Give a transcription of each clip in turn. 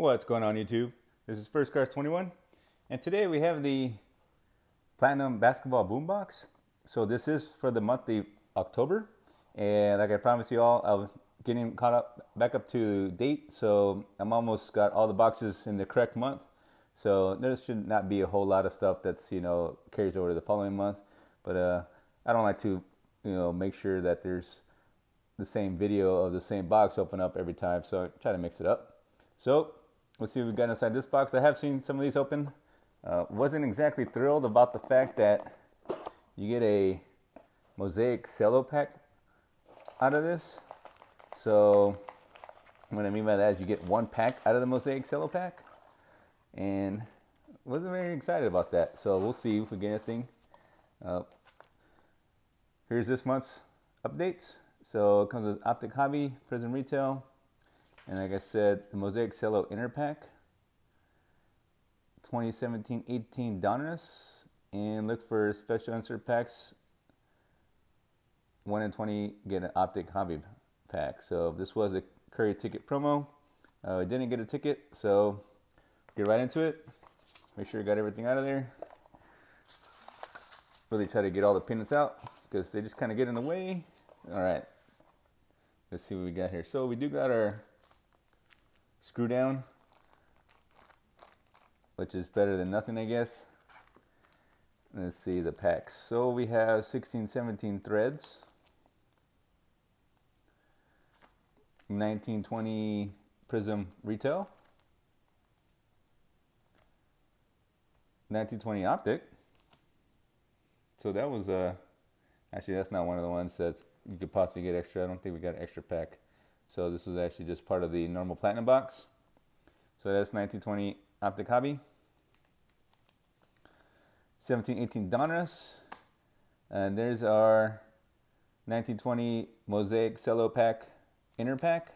What's going on YouTube? This is Spurs Cards 21 and today we have the Platinum Basketball Boombox. So this is for the month of October and like I promised you all I was getting caught up back up to date so I'm almost got all the boxes in the correct month. So there should not be a whole lot of stuff that's you know carries over to the following month but uh, I don't like to you know make sure that there's the same video of the same box open up every time so I try to mix it up. So Let's see what we've got inside this box. I have seen some of these open. Uh, wasn't exactly thrilled about the fact that you get a mosaic cello pack out of this. So what I mean by that is you get one pack out of the mosaic cello pack. And wasn't very excited about that. So we'll see if we get anything. Uh, here's this month's updates. So it comes with Optic Hobby, Prizm Retail, and like I said, the Mosaic Cello Inner Pack, 2017-18 Donruss, and look for special insert packs. 1 in 20 get an Optic Hobby pack. So this was a Curry ticket promo. Uh, I didn't get a ticket, so get right into it. Make sure you got everything out of there. Really try to get all the peanuts out because they just kind of get in the way. All right, let's see what we got here. So we do got our screw down, which is better than nothing, I guess. Let's see the packs. So we have 16, 17 threads. 1920 Prizm Retail. 1920 Optic. So that was, uh, actually that's not one of the ones that you could possibly get extra. I don't think we got an extra pack. So this is actually just part of the normal platinum box. So that's 1920 Optic Hobby. 1718 Donruss. And there's our 1920 Mosaic Cello Pack Inner Pack.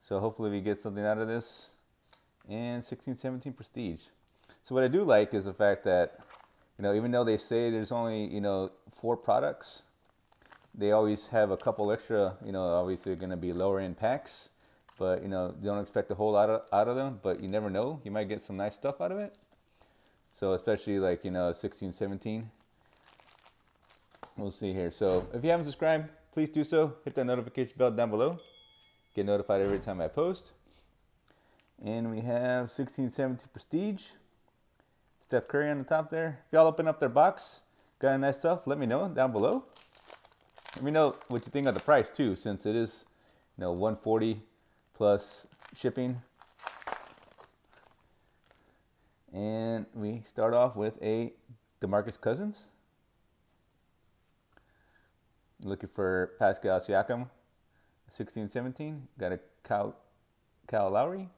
So hopefully we get something out of this. And 1617 Prestige. So what I do like is the fact that, you know, even though they say there's only, you know, four products, they always have a couple extra, you know, obviously they're going to be lower end packs, but you know, don't expect a whole lot of, out of them, but you never know. You might get some nice stuff out of it. So especially like, you know, 16, 17. We'll see here. So if you haven't subscribed, please do so. Hit that notification bell down below. Get notified every time I post. And we have 16, 17 Prestige. Steph Curry on the top there. If y'all open up their box, got any nice stuff, let me know down below. Let me know what you think of the price too, since it is, you know, 140 plus shipping. And we start off with a DeMarcus Cousins. Looking for Pascal Siakam, 16-17. Got a Kyle, Kyle Lowry.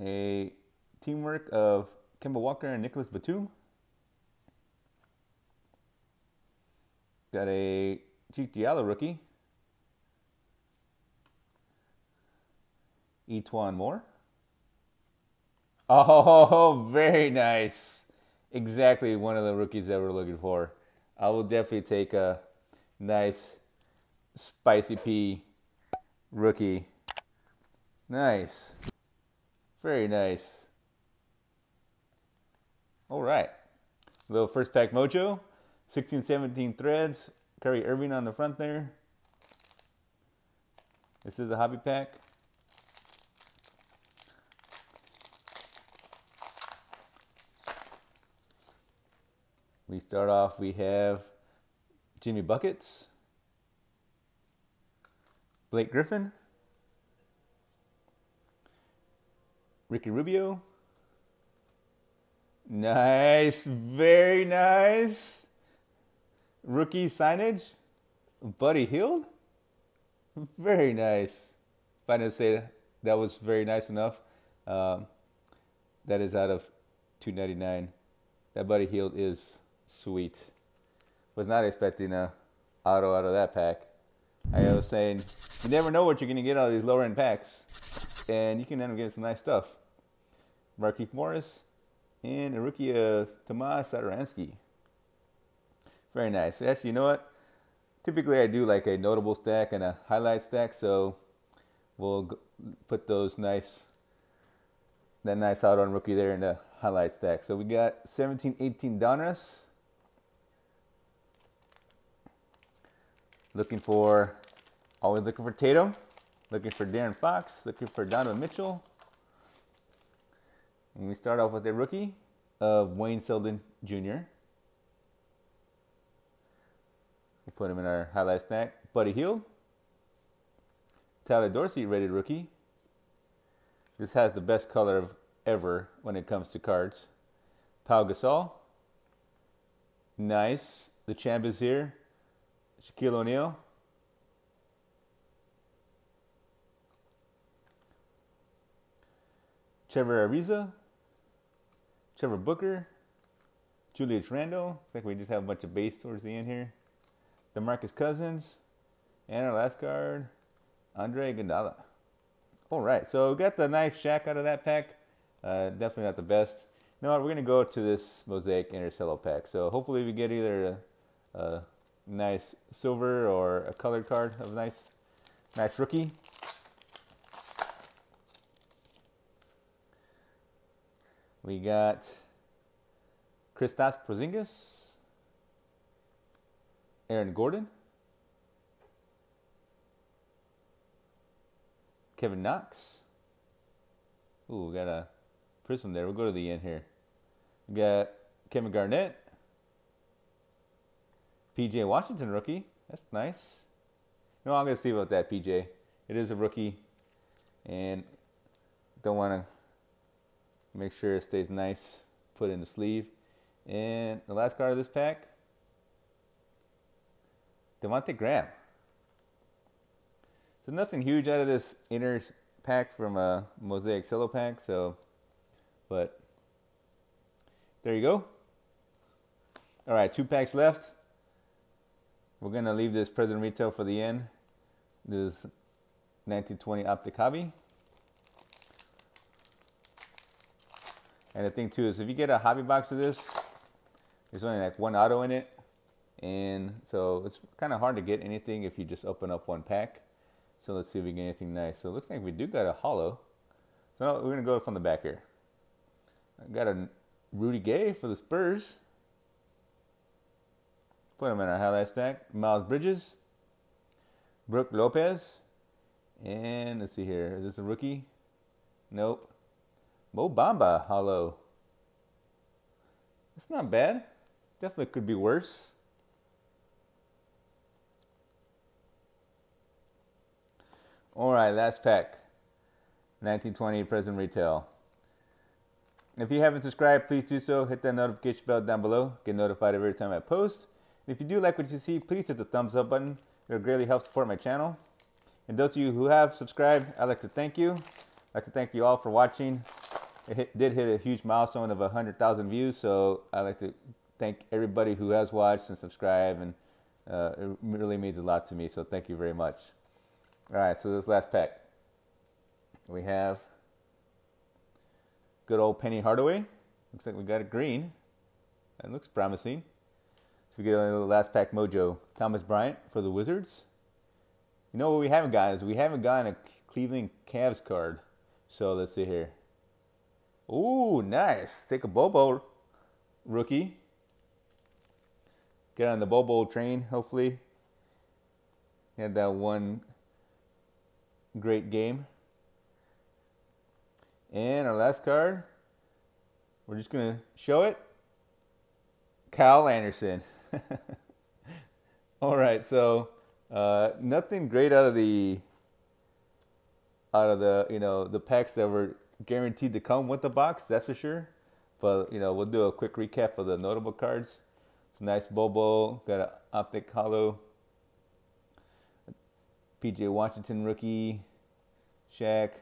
A teamwork of Kemba Walker and Nicholas Batum. Got a Cheick Diallo rookie. E'Twaun Moore. Oh, very nice. Exactly one of the rookies that we're looking for. I will definitely take a nice spicy P rookie. Nice. Very nice. All right. Little first pack mojo. 16, 17 threads. Kyrie Irving on the front there. This is a hobby pack. We start off, we have Jimmy Buckets, Blake Griffin, Ricky Rubio. Nice, very nice. Rookie signage, Buddy Hield. Very nice. If I didn't say that was very nice enough, um, that is out of 299. That Buddy Hield is sweet. Was not expecting a auto out of that pack. I was saying you never know what you're gonna get out of these lower end packs, and you can end up getting some nice stuff. Markieff Morris and a rookie of Tomas Satoransky. Very nice. Actually, you know what? Typically, I do like a notable stack and a highlight stack, so we'll put those nice, that nice out on rookie there in the highlight stack. So we got 17, 18 Donruss. Looking for, always looking for Tatum. Looking for De'Aaron Fox. Looking for Donovan Mitchell. And we start off with a rookie of Wayne Selden Jr. We'll put him in our highlight stack. Buddy Hield. Tyler Dorsey, rated rookie. This has the best color of ever when it comes to cards. Pau Gasol. Nice. The champ is here. Shaquille O'Neal. Trevor Ariza. Trevor Booker. Julius Randle. Looks like we just have a bunch of base towards the end here. DeMarcus Cousins. And our last card, Andre Iguodala. All right, so we got the nice Shaq out of that pack. Uh, definitely not the best. You know what? We're gonna go to this Mosaic Intercello pack. So hopefully we get either a, a nice silver or a colored card of a nice, nice rookie. We got Kristaps Porzingis, Aaron Gordon, Kevin Knox. Ooh, we got a Prizm there. We'll go to the end here. We got Kevin Garnett. PJ Washington rookie. That's nice. No, I'm to see about that, PJ. It is a rookie. And don't want to make sure it stays nice. Put in the sleeve. And the last card of this pack Devonte Graham. So nothing huge out of this inner pack from a Mosaic Cello pack. So, but there you go. All right, two packs left. We're gonna leave this Prizm Retail for the end. This 1920 Optic Hobby. And the thing too is if you get a hobby box of this, there's only like one auto in it. And so it's kind of hard to get anything if you just open up one pack. So let's see if we get anything nice. So it looks like we do got a hollow. So we're gonna go from the back here. I got a Rudy Gay for the Spurs. Put him in our highlight stack. Miles Bridges, Brook Lopez, and let's see here. Is this a rookie? Nope. Mo Bamba hollow. It's not bad. Definitely could be worse. All right, last pack. 1920 Prizm Retail. If you haven't subscribed, please do so. Hit that notification bell down below. Get notified every time I post. If you do like what you see, please hit the thumbs up button. It'll greatly help support my channel. And those of you who have subscribed, I'd like to thank you. I'd like to thank you all for watching. It hit, did hit a huge milestone of 100,000 views, so I'd like to thank everybody who has watched and subscribed, and uh, it really means a lot to me, so thank you very much. All right, so this last pack. We have good old Penny Hardaway. Looks like we got a green. That looks promising. So we get a little last pack mojo. Thomas Bryant for the Wizards. You know what we haven't got is we haven't gotten a Cleveland Cavs card. So let's see here. Ooh, nice. Take a Bobo rookie. Get on the Bobo train, hopefully. Had that one great game. And our last card, we're just going to show it. Kyle Anderson. All right, so uh, nothing great out of the out of the you know the packs that were guaranteed to come with the box, that's for sure. But you know we'll do a quick recap of the notable cards. Some nice Bobo, got an optic hollow PJ Washington rookie, Shaq,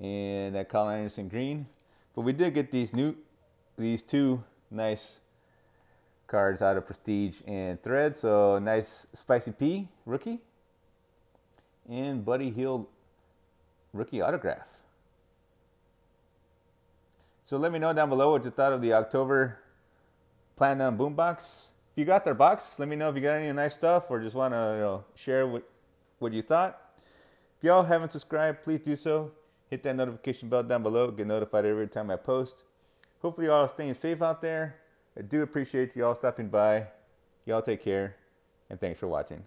and that Colin Anderson green. But we did get these new, these two nice cards out of Prestige and Thread. So nice Spicy P rookie, and Buddy Hield rookie autograph. So let me know down below what you thought of the October Platinum Boombox. If you got their box, let me know if you got any nice stuff or just want to you know, share what what you thought. If y'all haven't subscribed, please do so. Hit that notification bell down below. Get notified every time I post. Hopefully, y'all are staying safe out there. I do appreciate y'all stopping by. Y'all take care, and thanks for watching.